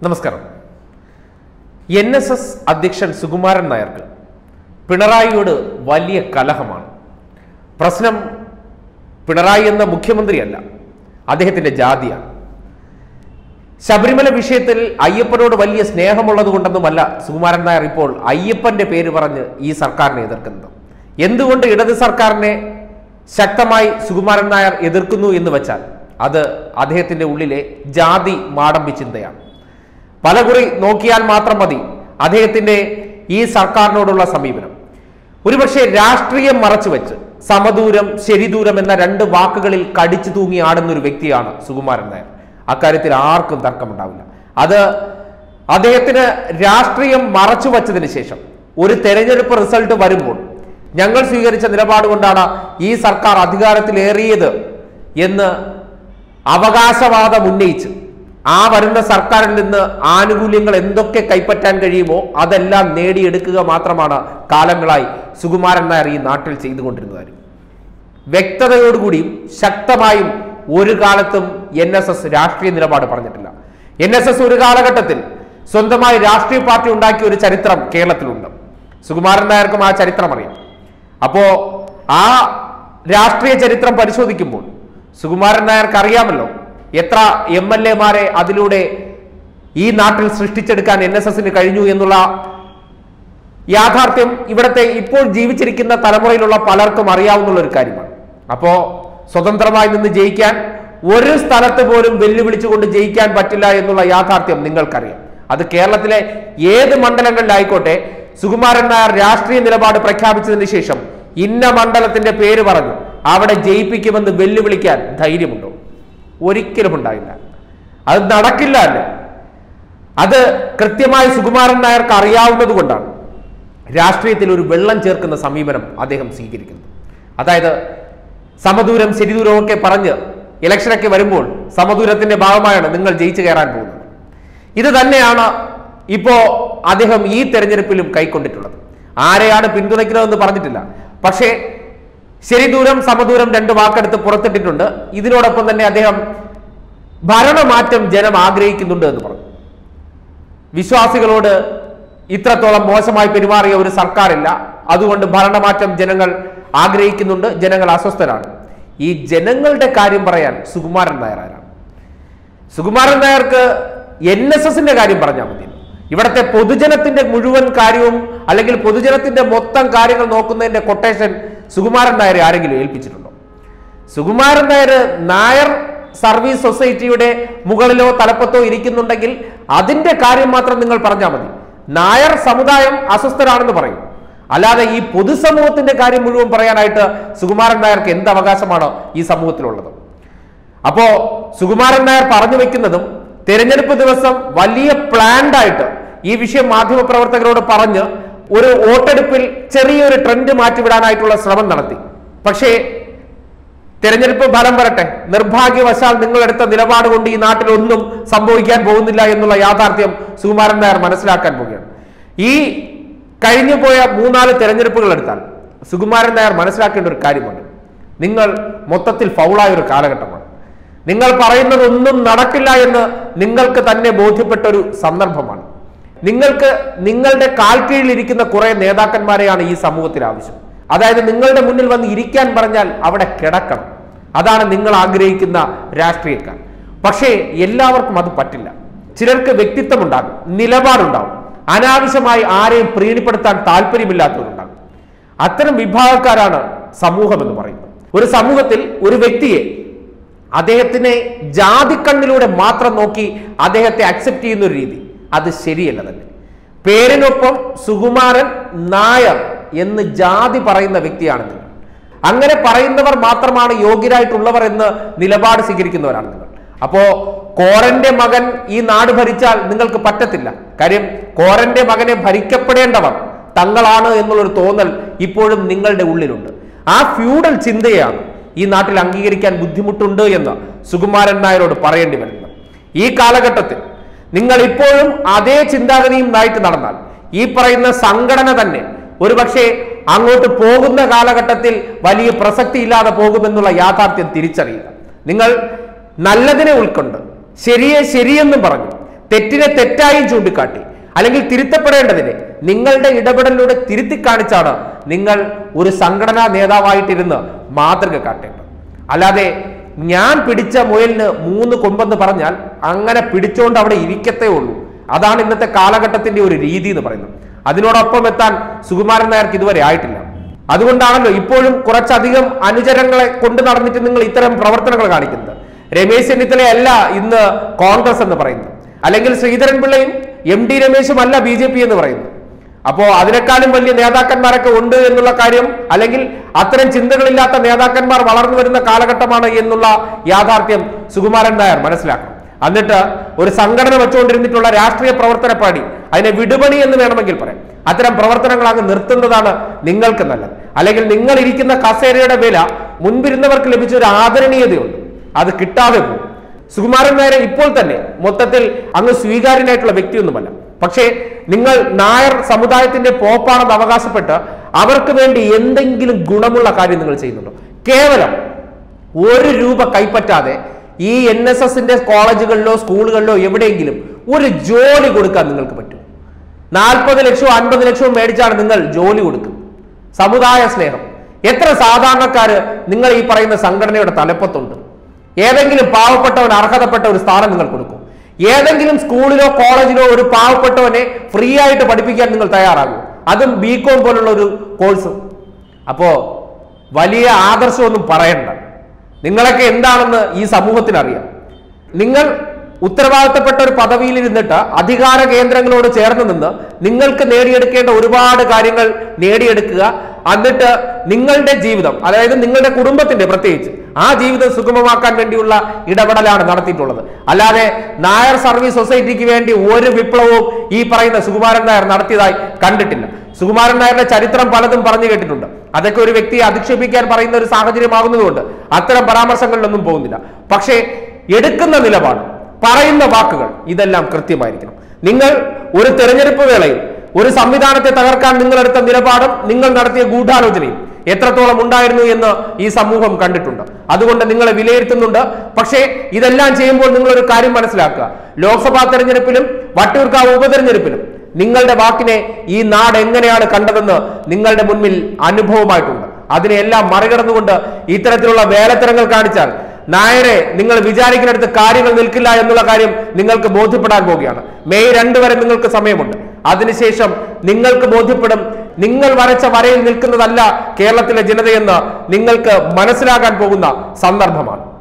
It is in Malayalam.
നമസ്കാരം. എൻ എസ് എസ് അധ്യക്ഷൻ സുകുമാരൻ നായർക്ക് പിണറായിയോട് വലിയ കലഹമാണ്. പ്രശ്നം പിണറായി എന്ന മുഖ്യമന്ത്രിയല്ല അദ്ദേഹത്തിന്റെ ജാതിയാണ്. ശബരിമല വിഷയത്തിൽ അയ്യപ്പനോട് വലിയ സ്നേഹമുള്ളത് കൊണ്ടൊന്നുമല്ല സുകുമാരൻ നായർ ഇപ്പോൾ അയ്യപ്പന്റെ പേര് പറഞ്ഞ് ഈ സർക്കാരിനെ എതിർക്കുന്നത്. എന്തുകൊണ്ട് ഇടത് സർക്കാരിനെ ശക്തമായി സുകുമാരൻ നായർ എതിർക്കുന്നു എന്ന് വെച്ചാൽ അത് അദ്ദേഹത്തിന്റെ ഉള്ളിലെ ജാതി മാടമ്പി ചിന്തയാണ്. പലകുറി നോക്കിയാൽ മാത്രം മതി. അദ്ദേഹത്തിന്റെ ഈ സർക്കാരിനോടുള്ള സമീപനം. ഒരുപക്ഷെ രാഷ്ട്രീയം മറച്ചുവെച്ച് സമദൂരം ശരിദൂരം എന്ന രണ്ട് വാക്കുകളിൽ കടിച്ചു തൂങ്ങി ആടുന്ന ഒരു വ്യക്തിയാണ് സുകുമാരൻ നായർ. അക്കാര്യത്തിൽ ആർക്കും തർക്കമുണ്ടാവില്ല. അത് അദ്ദേഹത്തിന് രാഷ്ട്രീയം മറച്ചു വച്ചതിന് ശേഷം ഒരു തെരഞ്ഞെടുപ്പ് റിസൾട്ട് വരുമ്പോൾ ഞങ്ങൾ സ്വീകരിച്ച നിലപാട് കൊണ്ടാണ് ഈ സർക്കാർ അധികാരത്തിലേറിയത് എന്ന് അവകാശവാദം ഉന്നയിച്ച് ആ വരുന്ന സർക്കാരിൽ നിന്ന് ആനുകൂല്യങ്ങൾ എന്തൊക്കെ കൈപ്പറ്റാൻ കഴിയുമോ അതെല്ലാം നേടിയെടുക്കുക മാത്രമാണ് കാലങ്ങളായി സുകുമാരൻ നായർ ഈ നാട്ടിൽ ചെയ്തുകൊണ്ടിരുന്ന കാര്യം വ്യക്തതയോടുകൂടിയും ശക്തമായും ഒരു കാലത്തും എൻ എസ് എസ് രാഷ്ട്രീയ നിലപാട് പറഞ്ഞിട്ടില്ല. എൻ എസ് എസ് ഒരു കാലഘട്ടത്തിൽ സ്വന്തമായി രാഷ്ട്രീയ പാർട്ടി ഉണ്ടാക്കിയ ഒരു ചരിത്രം കേരളത്തിലുണ്ട്. സുകുമാരൻ നായർക്കും ആ ചരിത്രം അറിയാം. അപ്പോ ആ രാഷ്ട്രീയ ചരിത്രം പരിശോധിക്കുമ്പോൾ സുകുമാരൻ നായർക്ക് അറിയാമല്ലോ എത്ര എം എൽ എമാരെ അതിലൂടെ ഈ നാട്ടിൽ സൃഷ്ടിച്ചെടുക്കാൻ എൻ എസ് എസിന് കഴിഞ്ഞു എന്നുള്ള യാഥാർത്ഥ്യം ഇവിടുത്തെ ഇപ്പോൾ ജീവിച്ചിരിക്കുന്ന തലമുറയിലുള്ള പലർക്കും അറിയാവുന്ന ഒരു കാര്യമാണ്. അപ്പോ സ്വതന്ത്രമായി നിന്ന് ജയിക്കാൻ ഒരു സ്ഥലത്ത് പോലും വെല്ലുവിളിച്ചുകൊണ്ട് ജയിക്കാൻ പറ്റില്ല എന്നുള്ള യാഥാർത്ഥ്യം നിങ്ങൾക്കറിയാം. അത് കേരളത്തിലെ ഏത് മണ്ഡലങ്ങളിലായിക്കോട്ടെ സുകുമാരൻ നായർ രാഷ്ട്രീയ നിലപാട് പ്രഖ്യാപിച്ചതിന് ശേഷം ഇന്ന മണ്ഡലത്തിന്റെ പേര് പറഞ്ഞു. അവിടെ ജയിപ്പിക്കുമെന്ന് വെല്ലുവിളിക്കാൻ ധൈര്യമുണ്ടോ? ഒരിക്കലും ഉണ്ടായില്ല. അത് നടക്കില്ല അല്ലേ? അത് കൃത്യമായി സുകുമാരൻ നായർക്ക് അറിയാവുന്നത് കൊണ്ടാണ് രാഷ്ട്രീയത്തിൽ ഒരു വെള്ളം ചേർക്കുന്ന സമീപനം അദ്ദേഹം സ്വീകരിക്കുന്നത് അതായത് സമദൂരം ശരിദൂരമൊക്കെ പറഞ്ഞ് ഇലക്ഷനൊക്കെ വരുമ്പോൾ സമദൂരത്തിന്റെ ഭാഗമായാണ് നിങ്ങൾ ജയിച്ചു കയറാൻ പോകുന്നത്. ഇത് തന്നെയാണ് ഇപ്പോ അദ്ദേഹം ഈ തെരഞ്ഞെടുപ്പിലും കൈക്കൊണ്ടിട്ടുള്ളത്. ആരെയാണ് പിന്തുണയ്ക്കുന്നതെന്ന് പറഞ്ഞിട്ടില്ല. പക്ഷേ ശരിദൂരം സമദൂരം രണ്ട് വാക്കെടുത്ത് പുറത്തിട്ടിട്ടുണ്ട്. ഇതിനോടൊപ്പം തന്നെ അദ്ദേഹം ഭരണമാറ്റം ജനം ആഗ്രഹിക്കുന്നുണ്ട് എന്ന് പറഞ്ഞു. വിശ്വാസികളോട് ഇത്രത്തോളം മോശമായി പെരുമാറിയ ഒരു സർക്കാരില്ല. അതുകൊണ്ട് ഭരണമാറ്റം ജനങ്ങൾ ആഗ്രഹിക്കുന്നുണ്ട് ജനങ്ങൾ അസ്വസ്ഥരാണ്. ഈ ജനങ്ങളുടെ കാര്യം പറയാൻ സുകുമാരൻ നായർ ആരാണ് സുകുമാരൻ നായർക്ക് എൻ എസ് എസിന്റെ കാര്യം പറഞ്ഞാൽ മതി. ഇവിടുത്തെ പൊതുജനത്തിന്റെ മുഴുവൻ കാര്യവും അല്ലെങ്കിൽ പൊതുജനത്തിന്റെ മൊത്തം കാര്യങ്ങൾ നോക്കുന്നതിന്റെ കൊട്ടേഷൻ സുകുമാരൻ നായർ ആരെങ്കിലും ഏൽപ്പിച്ചിട്ടുണ്ടോ? സുകുമാരൻ നായർ നായർ സർവീസ് സൊസൈറ്റിയുടെ മുകളിലോ തലപ്പത്തോ ഇരിക്കുന്നുണ്ടെങ്കിൽ അതിന്റെ കാര്യം മാത്രം നിങ്ങൾ പറഞ്ഞാൽ മതി. നായർ സമുദായം അസ്വസ്ഥരാണെന്ന് പറയും. അല്ലാതെ ഈ പൊതുസമൂഹത്തിന്റെ കാര്യം മുഴുവൻ പറയാനായിട്ട് സുകുമാരൻ നായർക്ക് എന്ത് അവകാശമാണ് ഈ സമൂഹത്തിലുള്ളത്? അപ്പോ സുകുമാരൻ നായർ പറഞ്ഞു വെക്കുന്നതും തെരഞ്ഞെടുപ്പ് ദിവസം വലിയ പ്ലാൻഡായിട്ട് ഈ വിഷയം മാധ്യമപ്രവർത്തകരോട് പറഞ്ഞ് ഒരു വോട്ടെടുപ്പിൽ ചെറിയൊരു ട്രെൻഡ് മാറ്റിവിടാനായിട്ടുള്ള ശ്രമം നടത്തി. പക്ഷേ തെരഞ്ഞെടുപ്പ് ഫലം വരട്ടെ. നിർഭാഗ്യവശാൽ നിങ്ങൾ എടുത്ത നിലപാട് കൊണ്ട് ഈ നാട്ടിൽ ഒന്നും സംഭവിക്കാൻ പോകുന്നില്ല എന്നുള്ള യാഥാർത്ഥ്യം സുകുമാരൻ നായർ മനസ്സിലാക്കാൻ പോവുകയാണ്. ഈ കഴിഞ്ഞു പോയ മൂന്നാൽ തെരഞ്ഞെടുപ്പുകൾ എടുത്താൽ സുകുമാരൻ നായർ മനസ്സിലാക്കേണ്ട ഒരു കാര്യമുണ്ട്. നിങ്ങൾ മൊത്തത്തിൽ ഫൗളായ ഒരു കാലഘട്ടമാണ്. നിങ്ങൾ പറയുന്നതൊന്നും നടക്കില്ല എന്ന് നിങ്ങൾക്ക് തന്നെ ബോധ്യപ്പെട്ട ഒരു സന്ദർഭമാണ്. നിങ്ങൾക്ക് നിങ്ങളുടെ കാൽ കീഴിലിരിക്കുന്ന കുറെ നേതാക്കന്മാരെയാണ് ഈ സമൂഹത്തിൽ ആവശ്യം. അതായത് നിങ്ങളുടെ മുന്നിൽ വന്ന് ഇരിക്കാൻ പറഞ്ഞാൽ അവിടെ കിടക്കണം. അതാണ് നിങ്ങൾ ആഗ്രഹിക്കുന്ന രാഷ്ട്രീയക്കാർ. പക്ഷേ എല്ലാവർക്കും അത് പറ്റില്ല. ചിലർക്ക് വ്യക്തിത്വം ഉണ്ടാകും നിലപാടുണ്ടാകും. അനാവശ്യമായി ആരെയും പ്രീണിപ്പെടുത്താൻ താല്പര്യമില്ലാത്തവരുണ്ടാകും. അത്തരം വിഭാഗക്കാരാണ് സമൂഹം എന്ന് പറയുന്നത്. ഒരു സമൂഹത്തിൽ ഒരു വ്യക്തിയെ അദ്ദേഹത്തിനെ ജാതിക്കണ്ണിലൂടെ മാത്രം നോക്കി അദ്ദേഹത്തെ അക്സെപ്റ്റ് ചെയ്യുന്ന ഒരു രീതി. അത് ശരിയല്ല തന്നെ. പേരിനൊപ്പം സുകുമാരൻ നായർ എന്ന് ജാതി പറയുന്ന വ്യക്തിയാണ് നിങ്ങൾ അങ്ങനെ പറയുന്നവർ മാത്രമാണ് യോഗ്യരായിട്ടുള്ളവർ എന്ന് നിലപാട് സ്വീകരിക്കുന്നവരാണ് നിങ്ങൾ. അപ്പോ കോരന്റെ മകൻ ഈ നാട് ഭരിച്ചാൽ നിങ്ങൾക്ക് പറ്റത്തില്ല. കാര്യം കോരന്റെ മകനെ ഭരിക്കപ്പെടേണ്ടവർ തങ്ങളാണ് എന്നുള്ളൊരു തോന്നൽ ഇപ്പോഴും നിങ്ങളുടെ ഉള്ളിലുണ്ട്. ആ ഫ്യൂഡൽ ചിന്തയാണ് ഈ നാട്ടിൽ അംഗീകരിക്കാൻ ബുദ്ധിമുട്ടുണ്ട് എന്ന് സുകുമാരൻ നായരോട് പറയേണ്ടി വരുന്നത്. ഈ കാലഘട്ടത്തിൽ നിങ്ങൾ ഇപ്പോഴും അതേ ചിന്താഗതിയുമായിട്ട് നടന്നാൽ ഈ പറയുന്ന സംഘടന തന്നെ ഒരുപക്ഷെ അങ്ങോട്ട് പോകുന്ന കാലഘട്ടത്തിൽ വലിയ പ്രസക്തി ഇല്ലാതെ പോകുമെന്നുള്ള യാഥാർത്ഥ്യം തിരിച്ചറിയുക. നിങ്ങൾ നല്ലതിനെ ഉൾക്കൊണ്ട് ശരിയെ ശരിയെന്നും പറഞ്ഞു തെറ്റിനെ തെറ്റായും ചൂണ്ടിക്കാട്ടി അല്ലെങ്കിൽ തിരുത്തപ്പെടേണ്ടതിനെ നിങ്ങളുടെ ഇടപെടലിലൂടെ തിരുത്തി കാണിച്ചാണ് നിങ്ങൾ ഒരു സംഘടനാ നേതാവായിട്ടിരുന്ന് മാതൃക കാട്ടേണ്ടത്. അല്ലാതെ ഞാൻ പിടിച്ച മുയലിന് മൂന്ന് കൊമ്പെന്ന് പറഞ്ഞാൽ അങ്ങനെ പിടിച്ചോണ്ട് അവിടെ ഇരിക്കത്തേ ഉള്ളൂ. അതാണ് ഇന്നത്തെ കാലഘട്ടത്തിന്റെ ഒരു രീതി എന്ന് പറയുന്നത്. അതിനോടൊപ്പം എത്താൻ സുകുമാരൻ നായർക്ക് ഇതുവരെ ആയിട്ടില്ല. അതുകൊണ്ടാണല്ലോ ഇപ്പോഴും കുറച്ചധികം അനുചരങ്ങളെ കൊണ്ട് നടന്നിട്ട് നിങ്ങൾ ഇത്തരം പ്രവർത്തനങ്ങൾ കാണിക്കുന്നത്. രമേശ് ചെന്നിത്തലയല്ല ഇന്ന് കോൺഗ്രസ് എന്ന് പറയുന്നത്. അല്ലെങ്കിൽ ശ്രീധരൻ പിള്ളയും എം ഡി രമേശും അല്ല ബി ജെ പി എന്ന് പറയുന്നത്. അപ്പോ അതിനേക്കാളും വലിയ നേതാക്കന്മാരൊക്കെ ഉണ്ട് എന്നുള്ള കാര്യം അല്ലെങ്കിൽ അത്തരം ചിന്തകളില്ലാത്ത നേതാക്കന്മാർ വളർന്നു വരുന്ന കാലഘട്ടമാണ് എന്നുള്ള യാഥാർത്ഥ്യം സുകുമാരൻ നായർ മനസ്സിലാക്കണം. എന്നിട്ട് ഒരു സംഘടന വെച്ചുകൊണ്ടിരുന്നിട്ടുള്ള രാഷ്ട്രീയ പ്രവർത്തന പാടി അതിനെ വിടുപണി എന്ന് വേണമെങ്കിൽ പറയാം. അത്തരം പ്രവർത്തനങ്ങൾ അങ്ങ് നിർത്തുന്നതാണ് നിങ്ങൾക്ക് നല്ലത്. അല്ലെങ്കിൽ നിങ്ങൾ ഇരിക്കുന്ന കസേരയുടെ വില മുൻപിരുന്നവർക്ക് ലഭിച്ച ഒരു ആദരണീയതയുണ്ട്. അത് കിട്ടാതെ പോകും. സുകുമാരൻ നായരെ ഇപ്പോൾ തന്നെ മൊത്തത്തിൽ അങ്ങ് സ്വീകാര്യനായിട്ടുള്ള വ്യക്തിയൊന്നുമല്ല. പക്ഷേ നിങ്ങൾ നായർ സമുദായത്തിന്റെ പോപ്പാണെന്ന് അവകാശപ്പെട്ട് അവർക്ക് വേണ്ടി എന്തെങ്കിലും ഗുണമുള്ള കാര്യം നിങ്ങൾ ചെയ്യുന്നുണ്ടോ? കേവലം ഒരു രൂപ കൈപ്പറ്റാതെ ഈ എൻ എസ് എസിന്റെ കോളേജുകളിലോ സ്കൂളുകളിലോ എവിടെയെങ്കിലും ഒരു ജോലി കൊടുക്കാൻ നിങ്ങൾക്ക് പറ്റും. നാൽപ്പത് ലക്ഷവും അൻപത് ലക്ഷവും മേടിച്ചാണ് നിങ്ങൾ ജോലി കൊടുക്കുന്നത്. സമുദായ സ്നേഹം. എത്ര സാധാരണക്കാര് നിങ്ങൾ ഈ പറയുന്ന സംഘടനയുടെ തലപ്പത്തുണ്ട്? ഏതെങ്കിലും പാവപ്പെട്ടവൻ അർഹതപ്പെട്ട ഒരു സ്ഥാനം നിങ്ങൾ കൊടുക്കും. ഏതെങ്കിലും സ്കൂളിലോ കോളേജിലോ ഒരു പാവപ്പെട്ടവനെ ഫ്രീ ആയിട്ട് പഠിപ്പിക്കാൻ നിങ്ങൾ തയ്യാറാകും. അതും ബി കോം പോലുള്ള ഒരു കോഴ്സ് അപ്പോ വലിയ ആദർശമൊന്നും പറയണ്ട. നിങ്ങളൊക്കെ എന്താണെന്ന് ഈ സമൂഹത്തിന് അറിയാം നിങ്ങൾ ഉത്തരവാദിത്തപ്പെട്ട ഒരു പദവിയിൽ ഇരുന്നിട്ട് അധികാര കേന്ദ്രങ്ങളോട് ചേർന്ന് നിന്ന് നിങ്ങൾക്ക് നേടിയെടുക്കേണ്ട ഒരുപാട് കാര്യങ്ങൾ നേടിയെടുക്കുക. എന്നിട്ട് നിങ്ങളുടെ ജീവിതം അതായത് നിങ്ങളുടെ കുടുംബത്തിന്റെ പ്രത്യേകിച്ച് ആ ജീവിതം സുഗമമാക്കാൻ വേണ്ടിയുള്ള ഇടപെടലാണ് നടത്തിയിട്ടുള്ളത്. അല്ലാതെ നായർ സർവീസ് സൊസൈറ്റിക്ക് വേണ്ടി ഒരു വിപ്ലവവും ഈ പറയുന്ന സുകുമാരൻ നായർ നടത്തിയതായി കണ്ടിട്ടില്ല. സുകുമാരൻ നായരുടെ ചരിത്രം പലതും പറഞ്ഞു കേട്ടിട്ടുണ്ട്. അതൊക്കെ ഒരു വ്യക്തിയെ അധിക്ഷേപിക്കാൻ പറയുന്ന ഒരു സാഹചര്യമാകുന്നതുകൊണ്ട് അത്തരം പരാമർശങ്ങളിലൊന്നും പോകുന്നില്ല. പക്ഷേ എടുക്കുന്ന നിലപാട് പറയുന്ന വാക്കുകൾ ഇതെല്ലാം കൃത്യമായിരിക്കണം. നിങ്ങൾ ഒരു തെരഞ്ഞെടുപ്പ് വേളയിൽ ഒരു സംവിധാനത്തെ തകർക്കാൻ നിങ്ങളെടുത്ത നിലപാടും നിങ്ങൾ നടത്തിയ ഗൂഢാലോചനയും എത്രത്തോളം ഉണ്ടായിരുന്നു എന്ന് ഈ സമൂഹം കണ്ടിട്ടുണ്ട്. അതുകൊണ്ട് നിങ്ങളെ വിലയിരുത്തുന്നുണ്ട്. പക്ഷേ ഇതെല്ലാം ചെയ്യുമ്പോൾ നിങ്ങൾ ഒരു കാര്യം മനസ്സിലാക്കുക. ലോക്സഭാ തെരഞ്ഞെടുപ്പിലും വട്ടിയൂർക്കാവ് ഉപതെരഞ്ഞെടുപ്പിലും നിങ്ങളുടെ വാക്കിനെ ഈ നാട് എങ്ങനെയാണ് കണ്ടതെന്ന് നിങ്ങളുടെ മുന്നിൽ അനുഭവമായിട്ടുണ്ട്. അതിനെല്ലാം മറികടന്നുകൊണ്ട് ഇത്തരത്തിലുള്ള വേലത്തരങ്ങൾ കാണിച്ചാൽ നായരെ നിങ്ങൾ വിചാരിക്കുന്നിടത്ത് കാര്യങ്ങൾ നിൽക്കില്ല എന്നുള്ള കാര്യം നിങ്ങൾക്ക് ബോധ്യപ്പെടാൻ പോവുകയാണ്. മെയ് രണ്ട് വരെ നിങ്ങൾക്ക് സമയമുണ്ട്. അതിനുശേഷം നിങ്ങൾക്ക് ബോധ്യപ്പെടും നിങ്ങൾ വരച്ച വരയിൽ നിൽക്കുന്നതല്ല കേരളത്തിലെ ജനതയെന്ന് നിങ്ങൾക്ക് മനസ്സിലാക്കാൻ പോകുന്ന സന്ദർഭമാണ്.